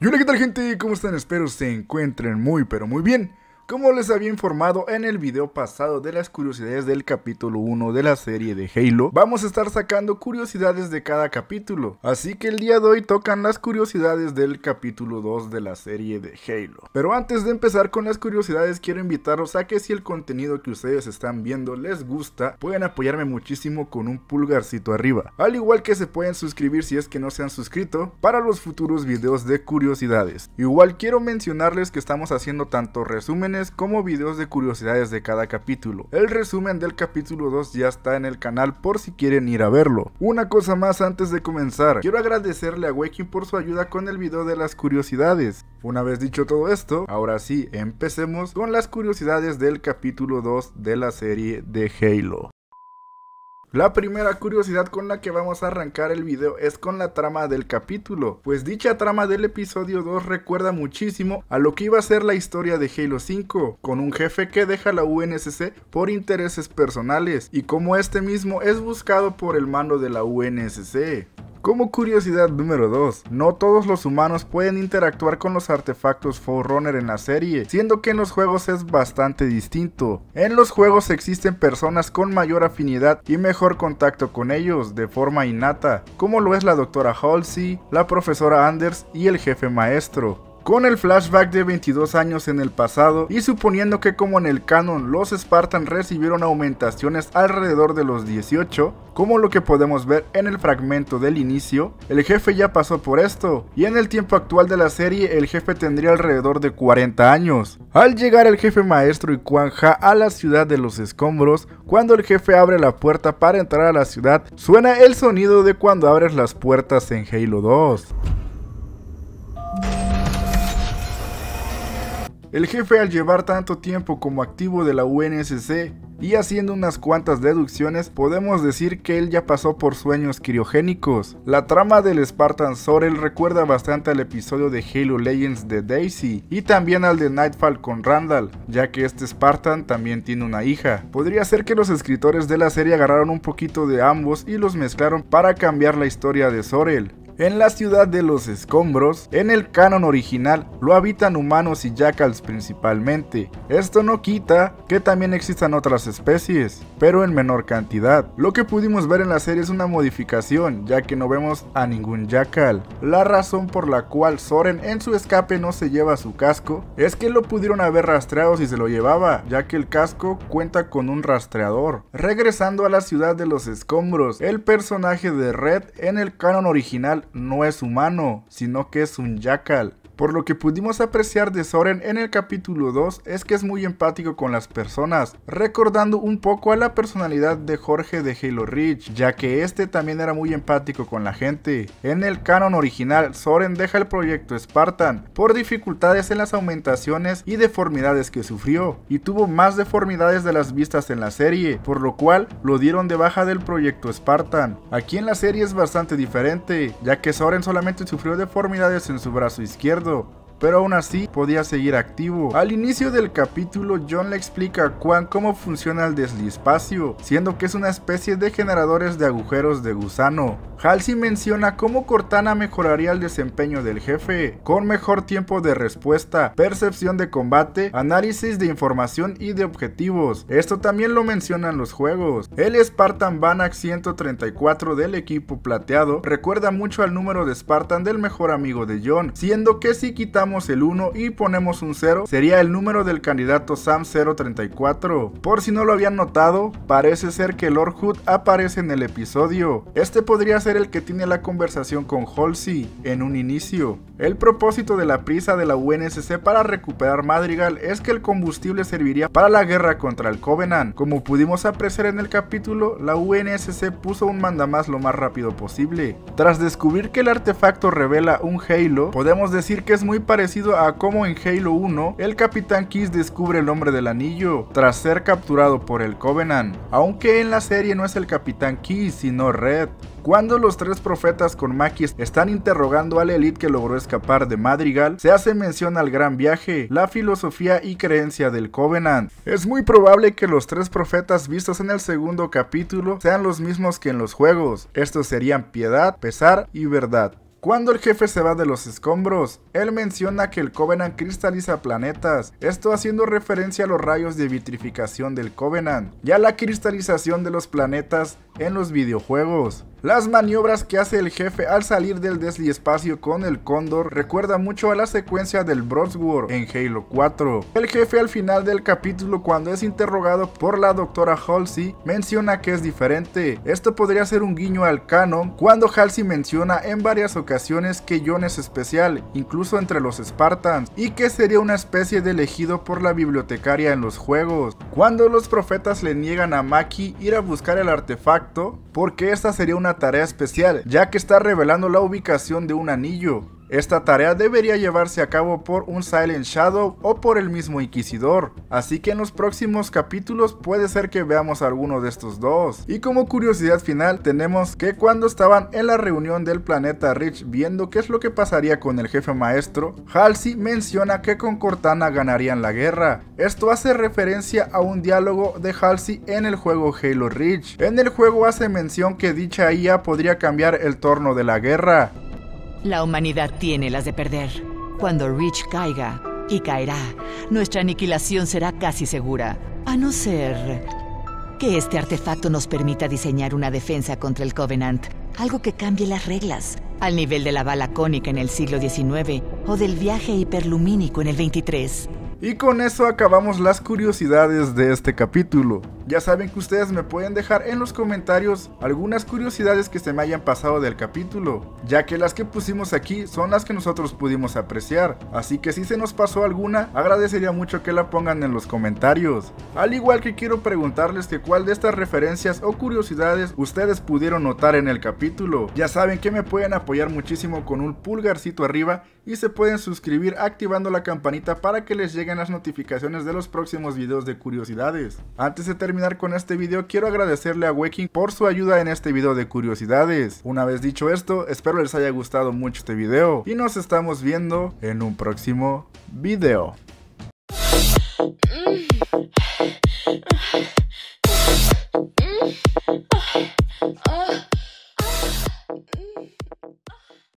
Y hola, ¿qué tal gente? ¿Cómo están? Espero se encuentren muy pero muy bien. Como les había informado en el video pasado de las curiosidades del capítulo 1 de la serie de Halo, vamos a estar sacando curiosidades de cada capítulo. Así que el día de hoy tocan las curiosidades del capítulo 2 de la serie de Halo. Pero antes de empezar con las curiosidades, quiero invitarlos a que si el contenido que ustedes están viendo les gusta, pueden apoyarme muchísimo con un pulgarcito arriba. Al igual que se pueden suscribir si es que no se han suscrito para los futuros videos de curiosidades. Igual quiero mencionarles que estamos haciendo tanto resúmenes como videos de curiosidades de cada capítulo. El resumen del capítulo 2 ya está en el canal por si quieren ir a verlo. Una cosa más antes de comenzar, quiero agradecerle a Waking por su ayuda con el video de las curiosidades. Una vez dicho todo esto, ahora sí, empecemos con las curiosidades del capítulo 2 de la serie de Halo. La primera curiosidad con la que vamos a arrancar el video es con la trama del capítulo, pues dicha trama del episodio 2 recuerda muchísimo a lo que iba a ser la historia de Halo 5, con un jefe que deja la UNSC por intereses personales y como este mismo es buscado por el mando de la UNSC. Como curiosidad número 2, no todos los humanos pueden interactuar con los artefactos Forerunner en la serie, siendo que en los juegos es bastante distinto. En los juegos existen personas con mayor afinidad y mejor contacto con ellos de forma innata, como lo es la doctora Halsey, la profesora Anders y el jefe maestro. Con el flashback de 22 años en el pasado y suponiendo que como en el canon los Spartans recibieron aumentaciones alrededor de los 18, como lo que podemos ver en el fragmento del inicio, el jefe ya pasó por esto y en el tiempo actual de la serie el jefe tendría alrededor de 40 años. Al llegar el jefe maestro y Quan Ha a la ciudad de los escombros, cuando el jefe abre la puerta para entrar a la ciudad, suena el sonido de cuando abres las puertas en Halo 2. El jefe al llevar tanto tiempo como activo de la UNSC y haciendo unas cuantas deducciones, podemos decir que él ya pasó por sueños criogénicos. La trama del Spartan Sorel recuerda bastante al episodio de Halo Legends de Daisy y también al de Nightfall con Randall, ya que este Spartan también tiene una hija. Podría ser que los escritores de la serie agarraron un poquito de ambos y los mezclaron para cambiar la historia de Sorel. En la ciudad de los escombros, en el canon original, lo habitan humanos y jackals principalmente. Esto no quita que también existan otras especies, pero en menor cantidad. Lo que pudimos ver en la serie es una modificación, ya que no vemos a ningún jackal. La razón por la cual Soren en su escape no se lleva su casco es que lo pudieron haber rastreado si se lo llevaba, ya que el casco cuenta con un rastreador. Regresando a la ciudad de los escombros, el personaje de Red en el canon original no es humano, sino que es un jackal. Por lo que pudimos apreciar de Soren en el capítulo 2 es que es muy empático con las personas, recordando un poco a la personalidad de Jorge de Halo Reach, ya que este también era muy empático con la gente. En el canon original, Soren deja el proyecto Spartan por dificultades en las aumentaciones y deformidades que sufrió, y tuvo más deformidades de las vistas en la serie, por lo cual lo dieron de baja del proyecto Spartan. Aquí en la serie es bastante diferente, ya que Soren solamente sufrió deformidades en su brazo izquierdo, Ricardo. Pero aún así podía seguir activo. Al inicio del capítulo, John le explica a Quan cómo funciona el deslispacio, siendo que es una especie de generadores de agujeros de gusano. Halsey menciona cómo Cortana mejoraría el desempeño del jefe, con mejor tiempo de respuesta, percepción de combate, análisis de información y de objetivos. Esto también lo mencionan los juegos. El Spartan Banach 134 del equipo plateado recuerda mucho al número de Spartan del mejor amigo de John, siendo que si quitamos el 1 y ponemos un 0, sería el número del candidato Sam 034. Por si no lo habían notado, parece ser que Lord Hood aparece en el episodio. Este podría ser el que tiene la conversación con Halsey en un inicio. El propósito de la prisa de la UNSC para recuperar Madrigal es que el combustible serviría para la guerra contra el Covenant. Como pudimos apreciar en el capítulo, la UNSC puso un mandamás lo más rápido posible. Tras descubrir que el artefacto revela un Halo, podemos decir que es muy parecido a como en Halo 1 el Capitán Kiss descubre el nombre del anillo tras ser capturado por el Covenant, aunque en la serie no es el Capitán Kiss sino Red. Cuando los tres profetas con Maki están interrogando al elite que logró escapar de Madrigal, se hace mención al gran viaje, la filosofía y creencia del Covenant. Es muy probable que los tres profetas vistos en el segundo capítulo sean los mismos que en los juegos. Estos serían piedad, pesar y verdad. Cuando el jefe se va de los escombros, él menciona que el Covenant cristaliza planetas, esto haciendo referencia a los rayos de vitrificación del Covenant, ya la cristalización de los planetas en los videojuegos. Las maniobras que hace el jefe al salir del espacio con el cóndor recuerda mucho a la secuencia del War en Halo 4. El jefe al final del capítulo cuando es interrogado por la doctora Halsey menciona que es diferente. Esto podría ser un guiño al canon cuando Halsey menciona en varias ocasiones que John es especial, incluso entre los Spartans, y que sería una especie de elegido por la bibliotecaria en los juegos. Cuando los profetas le niegan a Maki ir a buscar el artefacto, porque esta sería una tarea especial, ya que está revelando la ubicación de un anillo. Esta tarea debería llevarse a cabo por un Silent Shadow o por el mismo Inquisidor, así que en los próximos capítulos puede ser que veamos alguno de estos dos. Y como curiosidad final tenemos que cuando estaban en la reunión del planeta Rich viendo qué es lo que pasaría con el jefe maestro, Halsey menciona que con Cortana ganarían la guerra. Esto hace referencia a un diálogo de Halsey en el juego Halo Reach. En el juego hace mención que dicha IA podría cambiar el torno de la guerra, la humanidad tiene las de perder. Cuando Rich caiga, y caerá, nuestra aniquilación será casi segura, a no ser que este artefacto nos permita diseñar una defensa contra el Covenant, algo que cambie las reglas, al nivel de la bala cónica en el siglo XIX o del viaje hiperlumínico en el 23. Y con eso acabamos las curiosidades de este capítulo. Ya saben que ustedes me pueden dejar en los comentarios algunas curiosidades que se me hayan pasado del capítulo, ya que las que pusimos aquí son las que nosotros pudimos apreciar, así que si se nos pasó alguna, agradecería mucho que la pongan en los comentarios. Al igual que quiero preguntarles que cuál de estas referencias o curiosidades ustedes pudieron notar en el capítulo. Ya saben que me pueden apoyar muchísimo con un pulgarcito arriba y se pueden suscribir activando la campanita para que les lleguen las notificaciones de los próximos videos de curiosidades. Antes de terminar con este video, quiero agradecerle a Waking por su ayuda en este video de curiosidades. Una vez dicho esto, espero les haya gustado mucho este video y nos estamos viendo en un próximo video. Mm.